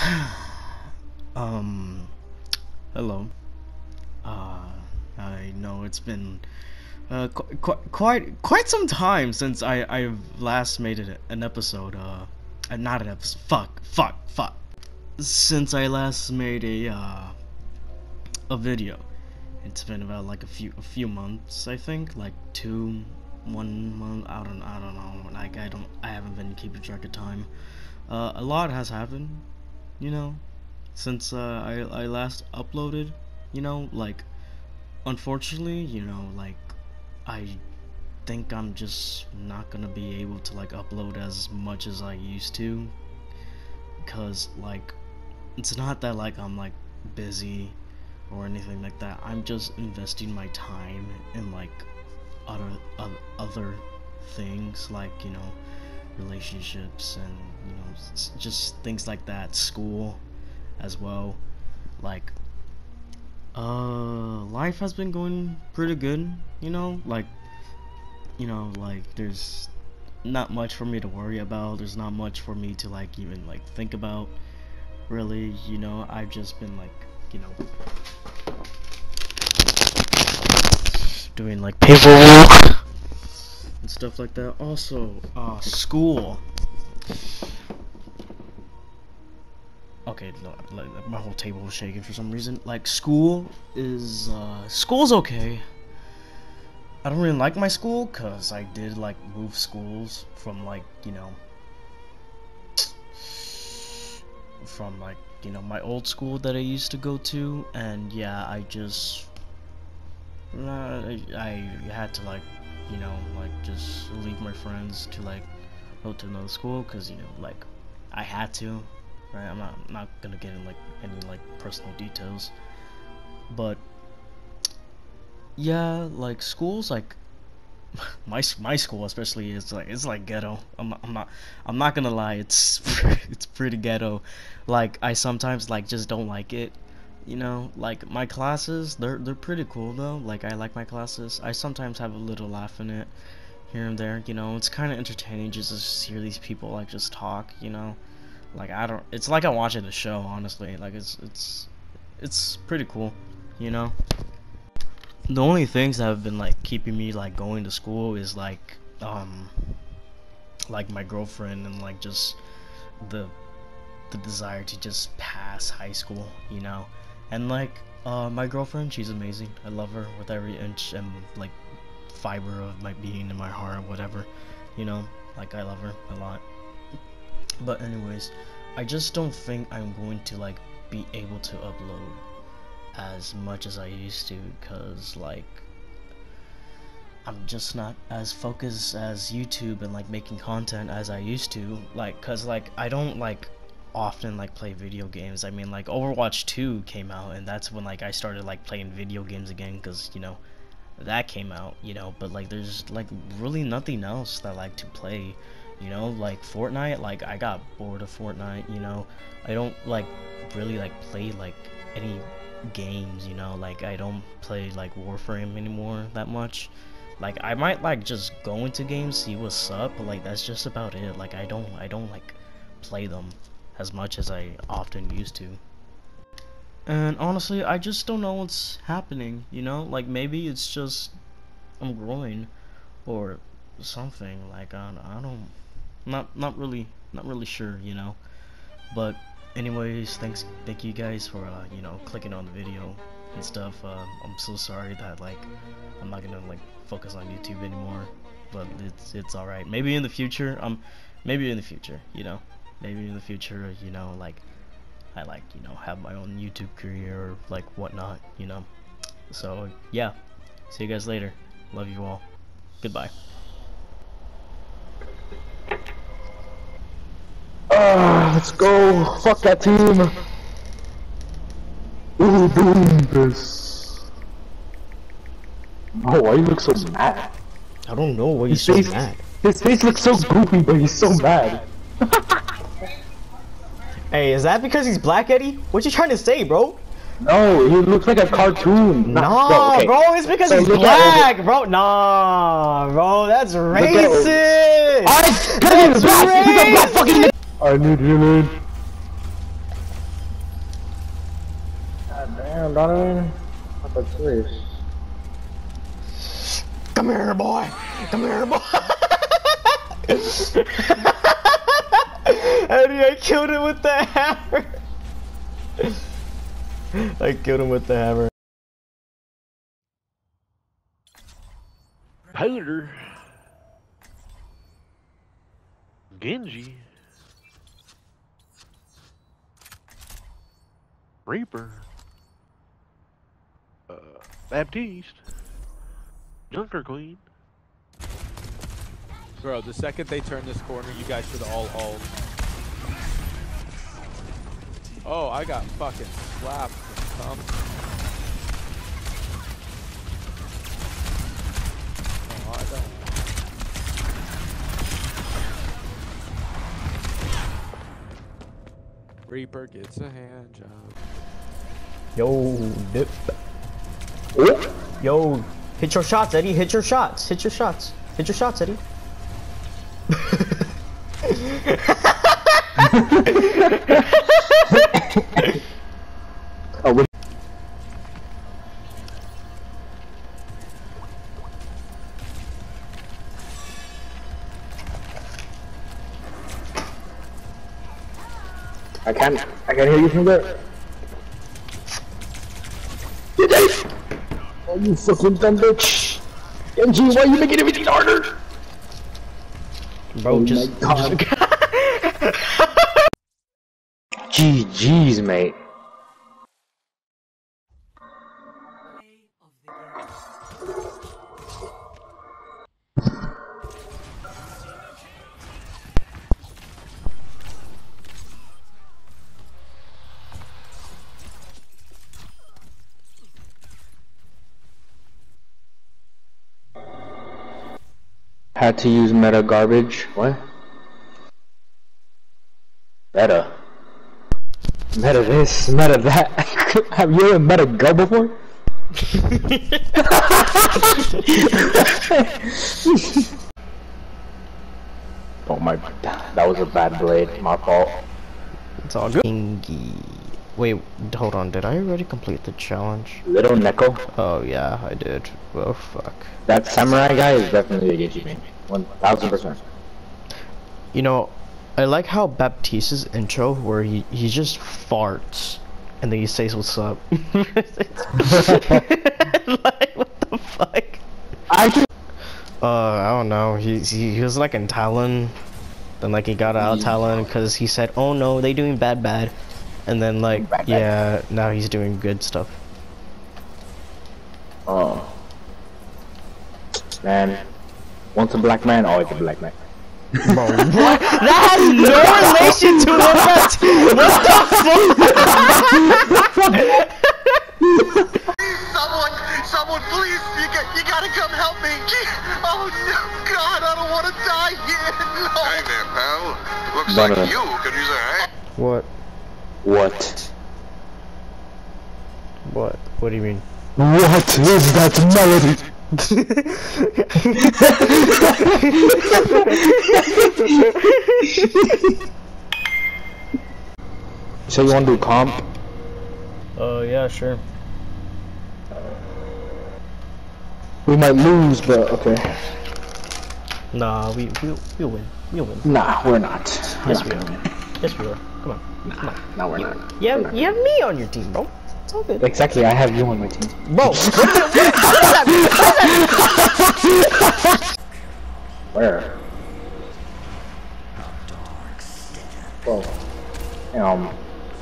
um, hello. Uh, I know it's been uh, qu qu quite quite some time since I I've last made it an episode. Uh, uh, not an episode. Fuck, fuck, fuck. Since I last made a uh a video, it's been about like a few a few months. I think like two, one month. I don't I don't know. Like I don't I haven't been keeping track of time. Uh, a lot has happened you know, since uh, I, I last uploaded, you know, like, unfortunately, you know, like, I think I'm just not gonna be able to, like, upload as much as I used to, because, like, it's not that, like, I'm, like, busy or anything like that, I'm just investing my time in, like, other, other things, like, you know, relationships and you know just things like that school as well. Like uh life has been going pretty good you know? Like you know like there's not much for me to worry about. There's not much for me to like even like think about really you know? I've just been like you know doing like paperwork and stuff like that. Also, uh, school. Okay, like, my whole table was shaking for some reason. Like, school is, uh, school's okay. I don't really like my school, because I did, like, move schools from, like, you know, from, like, you know, my old school that I used to go to, and yeah, I just, I, I had to, like, you know, like just leave my friends to like go to another school because you know, like I had to, right? I'm not I'm not gonna get in like any like personal details, but yeah, like schools like my my school especially is like it's like ghetto. I'm I'm not I'm not gonna lie, it's it's pretty ghetto. Like I sometimes like just don't like it you know like my classes they're they're pretty cool though. Like I like my classes. I sometimes have a little laugh in it here and there you know. It's kind of entertaining just to hear these people like just talk you know. Like I don't it's like I'm watching a show honestly. Like it's it's it's pretty cool you know. The only things that have been like keeping me like going to school is like um like my girlfriend and like just the the desire to just pass high school you know and like, uh, my girlfriend, she's amazing. I love her with every inch and like fiber of my being in my heart, whatever. You know, like I love her a lot. But anyways, I just don't think I'm going to like be able to upload as much as I used to because like I'm just not as focused as YouTube and like making content as I used to like cuz like I don't like often like play video games. I mean like Overwatch 2 came out and that's when like I started like playing video games again cuz you know that came out, you know, but like there's like really nothing else that I like to play. You know, like Fortnite, like I got bored of Fortnite, you know. I don't like really like play like any games, you know, like I don't play like Warframe anymore that much. Like I might like just go into games, see what's up, but like that's just about it. Like I don't I don't like play them as much as I often used to. And honestly, I just don't know what's happening, you know? Like, maybe it's just I'm growing or something. Like, I, I don't, not, not really, not really sure, you know? But anyways, thanks, thank you guys for, uh, you know, clicking on the video and stuff. Uh, I'm so sorry that, like, I'm not gonna, like, focus on YouTube anymore. But it's, it's alright. Maybe in the future, um, maybe in the future, you know? Maybe in the future, you know, like I like, you know, have my own YouTube career or like whatnot, you know. So yeah, see you guys later. Love you all. Goodbye. Ah, let's go. Fuck that team. Ooh, doing this. Oh, why you look so mad? I don't know why he's so mad. His face looks so goofy, but he's so mad. Hey, is that because he's black, Eddie? What you trying to say, bro? No, he looks like a cartoon. Nah, no, okay. bro, it's because so he's black, bro. Nah, bro, that's racist. I, that's racist. I need healing. Damn, Donovan. I thought serious. Come here, boy. Come here, boy. Eddie, I killed him with the hammer. I killed him with the hammer. Powder. Genji. Reaper. Uh, Baptiste. Junker Queen. Bro, the second they turn this corner, you guys should all ult. Oh, I got fucking slapped from something. Oh, I don't. Reaper gets a hand job. Yo, dip. Yo, hit your shots, Eddie. Hit your shots. Hit your shots. Hit your shots, Eddie. Oh. I can't, I can't hear you from there. Oh, you fucking dumb bitch. Genji, why are you making everything harder? Bro, Oh just, god. GG's, mate. Had to use meta garbage. What? Meta. Meta this, meta that. Have you ever met a girl before? oh my, that was a bad blade. My fault. it's all good. Ingy. Wait, hold on. Did I already complete the challenge? Little Neko. Oh yeah, I did. Well, fuck. That samurai guy is definitely a Genji main. One thousand percent. You know, I like how Baptiste's intro, where he he just farts, and then he says what's up. like what the fuck? I just Uh, I don't know. He he, he was like in Talon, then like he got out of Talon because he said, "Oh no, they doing bad bad," and then like Bad, bad. yeah, now he's doing good stuff. Oh. Man. Once a black man, oh, always a black man. Bro, what? That has no relation to what that. What the fuck? Someone, someone, please, you, got, you gotta come help me. Oh no, God, I don't want to die here. No. Hey there, pal. Looks Donovan. like you could use a hand. What? What? What? What do you mean? What is that melody? so you want to do comp? Oh yeah, sure. We might lose, but okay. Nah, we we we'll win. We'll win. Nah, we're not. We're Yes, not we are. win. Yes, we are. Come on. Come on. No, we're not. You We're have, not. you have me on your team, bro. It's all good. Exactly, I have you on my team. Bro, what, the- what, what does that mean? What does that mean? Where? Whoa. Um,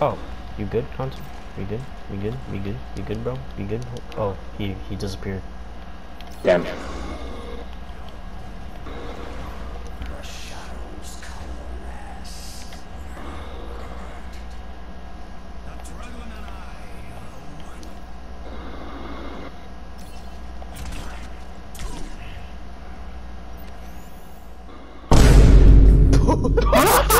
Oh, you good, Hanson? You good? You good? You good? You good, bro? You good? Oh, he he disappeared. damn. Oh.